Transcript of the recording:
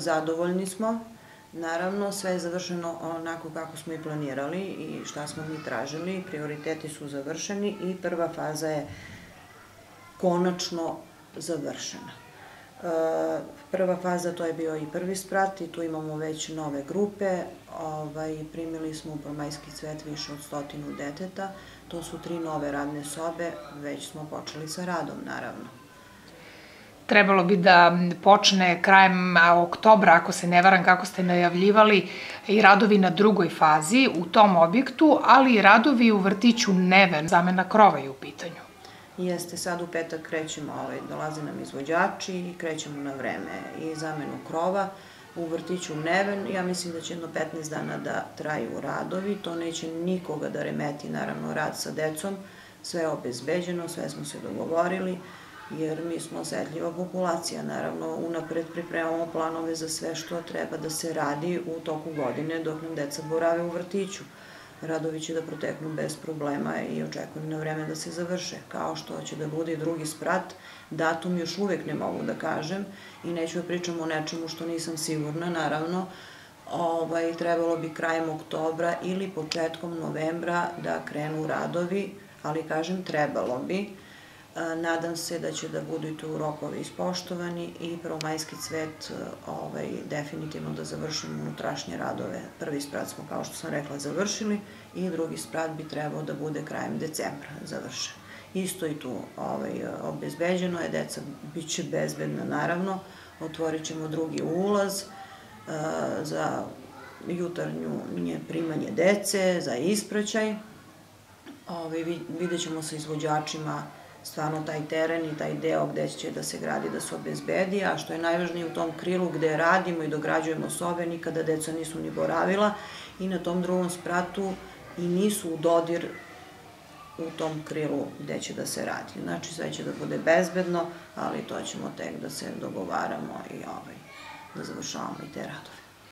Zadovoljni smo, naravno sve je završeno onako kako smo i planirali i šta smo mi tražili, prioriteti su završeni i prva faza je konačno završena. E, prva faza to je bio i prvi sprat i tu imamo već nove grupe, ovaj, primili smo u Promajski cvet više od stotinu deteta, to su tri nove radne sobe, već smo počeli sa radom naravno. Trebalo bi da počne krajem oktobra, ako se ne varam kako ste najavljivali, i radovi na drugoj fazi u tom objektu, ali i radovi u vrtiću Neven, zamena krova je u pitanju. Jeste, sad u petak krećemo, ovaj, dolaze nam izvođači i krećemo na vreme i zamenu krova u vrtiću Neven. Ja mislim da će jedno 15 dana da traju radovi, to neće nikoga da remeti, naravno, rad sa decom, sve je obezbeđeno, sve smo se dogovorili, jer mi smo osetljiva populacija, naravno, unapred pripremamo planove za sve što treba da se radi u toku godine dok nam deca borave u vrtiću. Radovi će da proteknu bez problema i očekujem na vreme da se završe. Kao što će da bude i drugi sprat, datum još uvek ne mogu da kažem i neću da pričam o nečemu što nisam sigurna, naravno, ovaj, trebalo bi krajem oktobra ili početkom novembra da krenu radovi, ali kažem trebalo bi, Nadam se da će da budu i tu rokovi ispoštovani i prvomajski cvet ovaj, definitivno da završimo unutrašnje radove. Prvi sprat smo, kao što sam rekla, završili i drugi sprat bi trebao da bude krajem decembra završen. Isto i tu ovaj, obezbeđeno je, deca bit će bezbedna naravno, otvorit ćemo drugi ulaz za jutarnju primanje dece, za ispraćaj. Ovaj, vidjet ćemo sa izvođačima stvarno taj teren i taj deo gde će da se gradi da se obezbedi, a što je najvažnije u tom krilu gde radimo i dograđujemo sobe, nikada deca nisu ni boravila i na tom drugom spratu i nisu u dodir u tom krilu gde će da se radi. Znači sve će da bude bezbedno, ali to ćemo tek da se dogovaramo i ovaj, da završavamo i te radove.